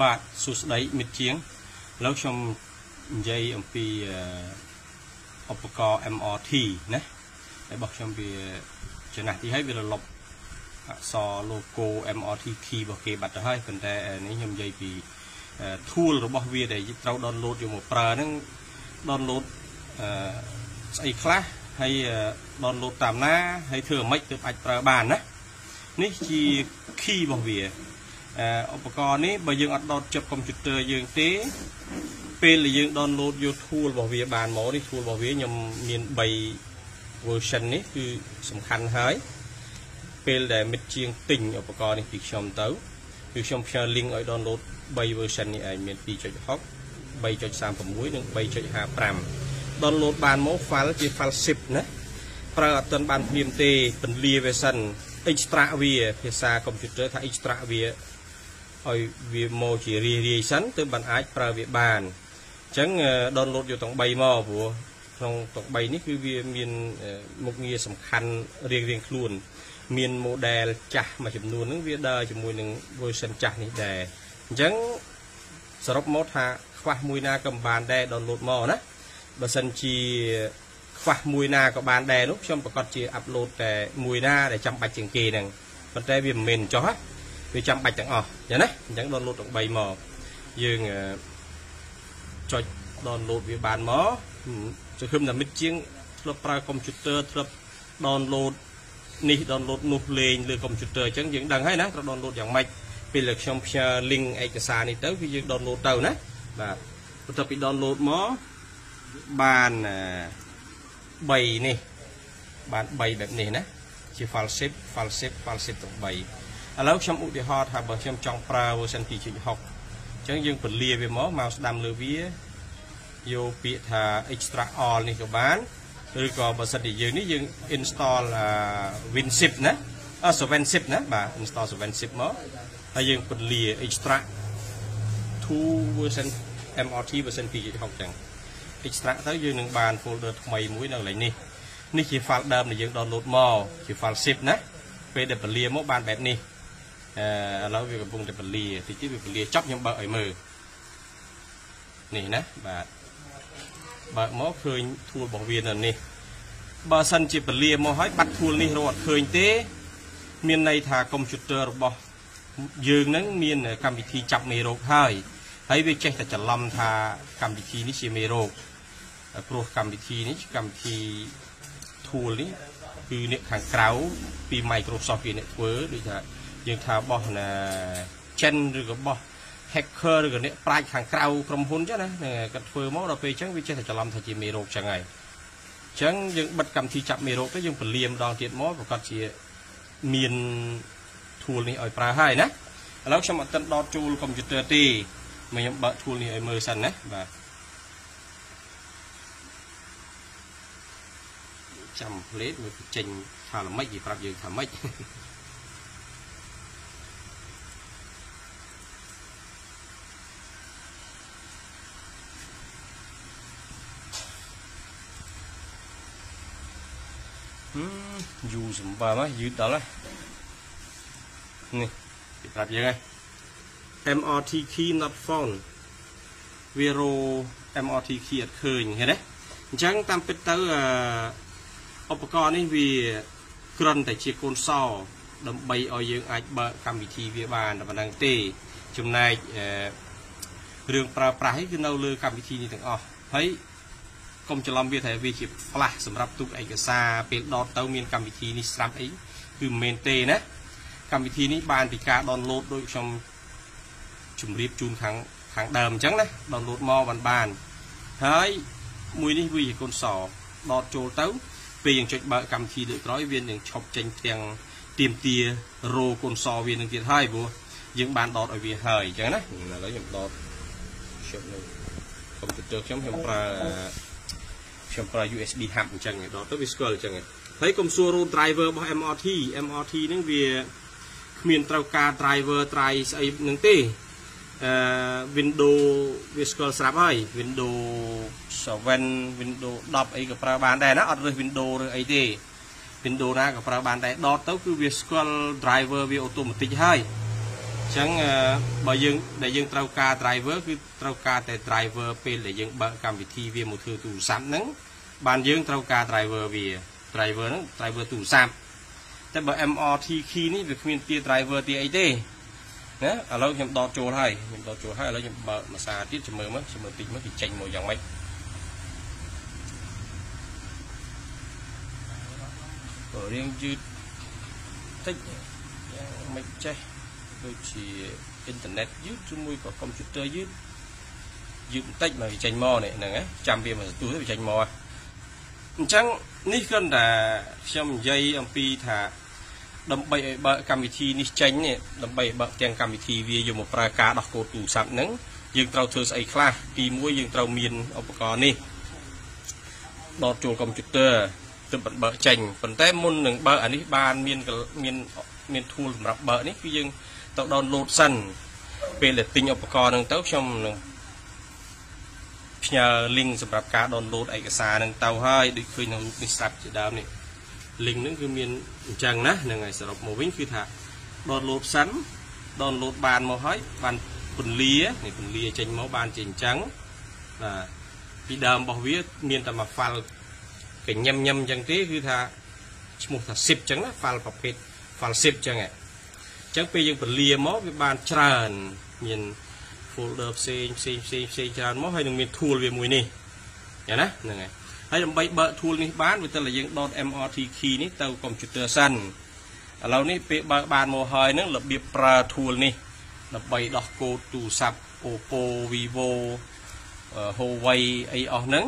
បាទសួស្តីមិត្តជាងឥឡូវខ្ញុំនិយាយអំពីឧបករណ៍ MRT ណារបស់ខ្ញុំវាចំណាស់ទីហើយវារលប់អក្សរ logo MRT key របស់គេបាត់ទៅហើយប៉ុន្តែនេះខ្ញុំនិយាយពី tool របស់វាដែលត្រូវ download យកមកប្រើហ្នឹង download អឺស្អីខ្លះហើយ download តាមណាហើយធ្វើអ្មេចទើបអាចប្រើបានណានេះជា key របស់វា ឧបករណ៍នេះបើយើងអត់ដោតចិត្តកុំព្យូទ័រយើងទេពេលដែលយើង download យក tool របស់វាបានមកនេះ tool របស់វាខ្ញុំមាន3 version នេះគឺសំខាន់ហើយពេលដែលមិត្តជាងទិញឧបករណ៍នេះពីខ្ញុំទៅគឺខ្ញុំផ្ញើ link ឲ្យ download 3 version នេះឯងមាន2.6 3.36និង3.55 download បានមក file ជា file zip ណាប្រើអត់ទាន់បានភ្លាមទេពន្លាវាសិន extract វាភាសាកុំព្យូទ័រថា extract វា ឲ្យវាមកជារាយរាយសិនទើបបានអាចប្រើវាបានអញ្ចឹង download យកទាំង3មកព្រោះក្នុងទាំង3នេះគឺវាមានមុខងារសំខាន់រៀងរៀងខ្លួន មាន model ចាស់មួយចំនួនហ្នឹងវាដើរជាមួយនឹង version ចាស់នេះដែរអញ្ចឹងសរុបមកថាខ្វះមួយណាក៏មិនបានដែរ download មកណាបើសិនជាខ្វះមួយណាក៏បានដែរនោះខ្ញុំប្រកាសជាអាប់ឡូតតែមួយណាដែលចាំបាច់ជាងគេហ្នឹងប៉ុន្តែវាមិនមែនចោះ វាចាំបាច់ទាំងអស់អញ្ចឹងណាអញ្ចឹង download ទាំង3មកយើងចុច download វាបានមកសង្ឃឹមថាមិត្តជាងធ្លាប់ប្រើកុំព្យូទ័រធ្លាប់ download នេះ download នោះលេងលើកុំព្យូទ័រអញ្ចឹងយើងដឹងហើយណាត្រូវ download យ៉ាងម៉េចពេលដែលខ្ញុំផ្ញើ link ឯកសារនេះទៅគឺយើង download ទៅណាបាទបន្ទាប់ពី download មកបាន3នេះបាន3បែបនេះណាជា file zip file zip file zip ទាំង3 ឥឡូវខ្ញុំឧទាហរណ៍ថាបើខ្ញុំចង់ប្រើ version 2.6អញ្ចឹងយើងពលាវាមកមកស្ដាំលើវាយកពាក្យថា extract all នេះក៏បានឬក៏បើសិនជាយើងនេះយើង install WinZip ណាអឺ 7zip ណាបាទ install 7zip មកហើយយើងពលា extract to version MRT version 2.6ចឹង extract ទៅយើងនឹងបាន folder ថ្មីមួយនៅកន្លែងនេះនេះជា file ដើមដែលយើង download មកជា file zip ណាពេលដែលពលាមកបានបែបនេះអឺ ឥឡូវវាកំពុងតែពលាតិចទៀតវាពលាចប់ខ្ញុំបើកឲ្យមើលនេះណាបាទបើកមកឃើញ tool របស់វានៅនេះបើសិនជាពលាមកហើយបាត់ tool នេះរកអត់ឃើញទេ មានន័យថាកុំព្យូទ័ររបស់យើងនឹងមានកម្មវិធីចាប់មេរោគហើយហើយវាចេះតែច្រឡំថាកម្មវិធីនេះជាមេរោគព្រោះកម្មវិធីនេះកម្មវិធី tool នេះគឺអ្នកខាងក្រៅពី Microsoft គេអ្នកធ្វើដូចថា យើងថាបោះណា Gen ឬក៏បោះ hacker ឬក៏អ្នកប្រាជ្ញខាងក្រៅក្រុមហ៊ុនចឹងណាគាត់ធ្វើមកដល់ពេលចឹងវាចេះតែច្រឡំថាជាមេរោគចឹងហើយចឹងយើងបិទកម្មវិធីចាប់មេរោគទៅយើងពលាម្ដងទៀតមកប្រកាសជាមាន tool នេះឲ្យប្រើហើយណាឥឡូវខ្ញុំអត់ទាន់ដកចូលកុំព្យូទ័រទេមកខ្ញុំបើក tool នេះឲ្យមើលសិនណាបាទចាំផ្លេតមើលចេញថាល្មិចវាប្រាប់យើងថាម៉េច យូរសម្បើមយឺតដល់ហើយនេះគេប្រាប់យើងហើយ MRT key not found វារោ MRT key អត់ឃើញឃើញទេអញ្ចឹងតាមពិតទៅឧបករណ៍នេះវាគ្រាន់តែជាកូនសោដើម្បីឲ្យយើងអាចបើកកម្មវិធីវាបានតែប៉ុណ្ណឹងទេចំណែករឿងប្រើប្រាស់គឺនៅលើកម្មវិធីនេះទាំងអស់ហើយ កុំច្រឡំវាថាវាជា flash សម្រាប់ទុកឯកសារពេលដតទៅមានកម្មវិធីនេះស្រាប់អីគឺមិនមែនទេណាកម្មវិធីនេះបានពីការ download ដូចខ្ញុំជម្រាបជូនខាងខាងដើមអញ្ចឹងណា download មកបានបានហើយមួយនេះវាជាកូនសដតចូលទៅពេលយើងចុចបើកកម្មវិធីលើក្រោយវានឹងឈប់ចេញទាំងទៀមទារោកូនសវានឹងទៀតហើយព្រោះយើងបានដតឲ្យវាហើយអញ្ចឹងណាឥឡូវខ្ញុំដតខ្ញុំនៅកុំព្យូទ័រខ្ញុំខ្ញុំប្រើ ខ្ញុំប្រើ USB hub អញ្ចឹងដតទៅវាស្គាល់អញ្ចឹងហើយកុំសួរ root driver របស់ MRT MRT ហ្នឹងវាគ្មានត្រូវការ driver try ស្អីនឹងទេអឺ Windows វាស្គាល់ស្រាប់ហើយ Windows 7 Windows 10អីក៏ប្រើបានដែរណាអត់រើស Windows ឬអីទេ Windows ណាក៏ប្រើបានដែរដតទៅគឺវាស្គាល់ driver វាអូតូម៉ាទិកហើយអ ចឹងបើយើងដែលយើងត្រូវការ driver គឺត្រូវការតែ driver ពេលដែលយើងបើកកម្មវិធីវាមកធ្វើទូរស័ព្ទហ្នឹងបានយើងត្រូវការ driver វា driver ហ្នឹង driver ទូរស័ព្ទតែបើ MRT key នេះវាគ្មានទា driver ទាអីទេណាឥឡូវខ្ញុំដកចូលហើយខ្ញុំដកចូលហើយឥឡូវខ្ញុំបើកមួយសារទៀតចាំមើលមើលចាំមើលតិចមើលវាចេញមកយ៉ាងម៉េចបើរៀងយឺតតិចយ៉ាងមិនចេះ ដូចជាអ៊ីនធឺណិតយឺតជាមួយក៏កុំព្យូទ័រយឺតយឺតបន្តិចមកវាចេញមកនេះហ្នឹងចាំវាមកទទួលវាចេញមកអញ្ចឹងនេះគ្រាន់តែខ្ញុំនិយាយអំពីថាដើម្បីឲ្យបើកកម្មវិធីនេះចេញនេះដើម្បីបើកទាំងកម្មវិធីវាយកមកប្រើការដោះកូដទូរស័ព្ទហ្នឹងយើងត្រូវធ្វើស្អីខ្លះទី1យើងត្រូវមានឧបករណ៍នេះដតចូលកុំព្យូទ័រទើបបើកចេញប៉ុន្តែមុននឹងបើកអានេះបានមានមានមាន tool សម្រាប់បើកនេះគឺយើង ទៅ download សិនពេលដែលទិញឧបករណ៍ហ្នឹងទៅខ្ញុំនឹងផ្ញើ link សម្រាប់ការ download ឯកសារហ្នឹងទៅហើយដូចឃើញនៅរូបនេះស្រាប់ជាដើមនេះ link ហ្នឹងគឺមានអញ្ចឹងណាហ្នឹងហើយសរុបមកវិញគឺថា download សិន download បានមកហើយបានពន្លានេះពន្លាចេញមកបានជាអញ្ចឹងបាទពីដើមរបស់វា មានតែមួយ file កញឹមញឹមអញ្ចឹងទេគឺថាឈ្មោះថា zip អញ្ចឹងណា file ប្រភេទ file zip អញ្ចឹង អញ្ចឹងពេលយើងពលាមកវាបានច្រើនមាន folder ផ្សេងផ្សេងផ្សេងផ្សេងច្រើនមកហើយនឹងមាន tool វាមួយនេះយ៉ាងណាហ្នឹងហើយហើយដើម្បីបើក tool នេះបានវាត្រូវតែយើង .mrt key នេះទៅ computer សិនឥឡូវនេះពេលបើកបានមកហើយហ្នឹងរបៀបប្រើ tool នេះដើម្បីដោះកូដទូរស័ព្ទ Oppo Vivo Huawei អីអស់ហ្នឹង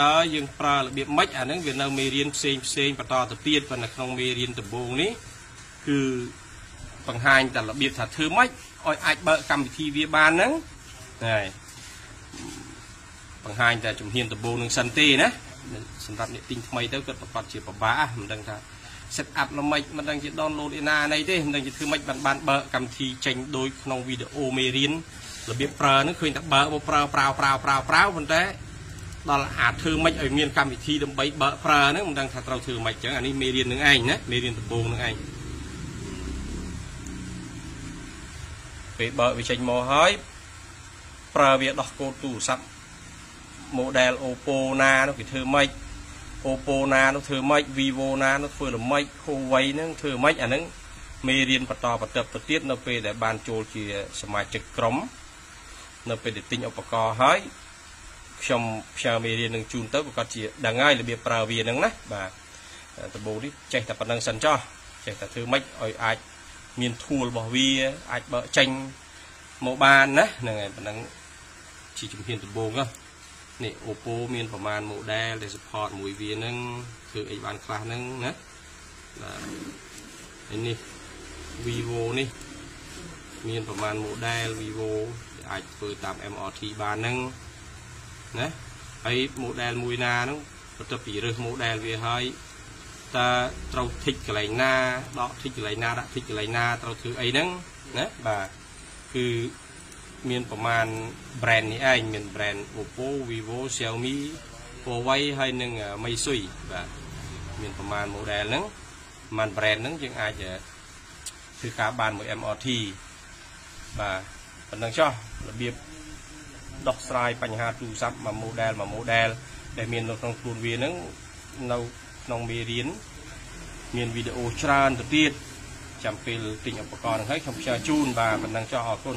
តើយើងប្រើរបៀបម៉េចអាហ្នឹងវានៅមេរៀនផ្សេងផ្សេងបន្តទៅទៀតប៉ុន្តែក្នុងមេរៀនដំបូងនេះគឺ បង្ហាញតែរបៀបថាធ្វើម៉េចឲ្យអាចបើកកម្មវិធីវាបានហ្នឹងហើយបង្ហាញតែជំហានដំបូងនឹងសិនទេណាសម្រាប់អ្នកទិញថ្មីទៅគាត់ប្រកាសជាពិបាកមិនដឹងថា set up ល្មិចមិនដឹងជា download ឯណាណីទេមិនដឹងជាធ្វើម៉េចបានបានបើកកម្មវិធីចេញដូចក្នុងវីដេអូមេរៀនរបៀបប្រើនឹងឃើញតែបើកមកប្រើប្រើប្រើប្រើប្រើប៉ុន្តែដល់អាចធ្វើម៉េចឲ្យមានកម្មវិធីដើម្បីបើកប្រើហ្នឹងមិនដឹងថាត្រូវធ្វើម៉េចចឹងអានេះមេរៀននឹងឯងណាមេរៀនដំបូងនឹងឯង ពេលបើកវាចេញមកហើយប្រើវាដោះកូដទូរស័ព្ទ model Oppo ណានោះគេធ្វើម៉េច Oppo ណានោះធ្វើម៉េច Vivo ណានោះធ្វើល្មិច Huawei ហ្នឹងធ្វើម៉េចអាហ្នឹងមេរៀនបន្តបន្តទៅទៀតនៅពេលដែលបានចូលជាសមាជិកក្រុមនៅពេលដែលទិញឧបករណ៍ហើយខ្ញុំផ្សាយមេរៀននឹងជូនទៅប្រកាសជាដឹងហើយរបៀបប្រើវានឹងណាបាទដំបូងនេះចេះតែប៉ុណ្្នឹងសិនចោះចេះតែធ្វើម៉េចឲ្យអាច មាន tool របស់វាអាចបើកចេញមកបានណាហ្នឹងហើយប៉ុណ្្នឹងជាជំហានដំបូងនេះ Oppo មានប្រមាណ model ដែល support មួយវាហ្នឹងធ្វើអីបានខ្លះហ្នឹងណាបាទហើយនេះ Vivo នេះមានប្រមាណ model Vivo ដែលអាចធ្វើតាម MRT បានហ្នឹងណាហើយ model មួយណាហ្នឹងបន្ទាប់ពីរើស model វាហើយ តើត្រូវធីកកន្លែងណាដកធីកកន្លែងណាដាក់ធីកកន្លែងណាត្រូវធ្វើអីហ្នឹងណាបាទគឺមានប្រមាណ brand នេះឯងមាន brand Oppo Vivo Xiaomi Huawei ហើយនិង Meizu បាទមានប្រមាណ model ហ្នឹងប្រមាណ brand ហ្នឹងយើងអាចធ្វើការបានមួយ MRT បាទប៉ុណ្ណឹងចុះរបៀបដោះស្រាយបញ្ហាទូរស័ព្ទមួយ model មួយ model ដែលមាននៅក្នុងខ្លួនវាហ្នឹងនៅ ក្នុងមេរៀនមានវីដេអូច្រើនទៅទៀតចាំពេលទិញឧបករណ៍ហ្នឹងហើយខ្ញុំផ្សាយជូនបាទប៉ុណ្ណឹងចុះអរគុណ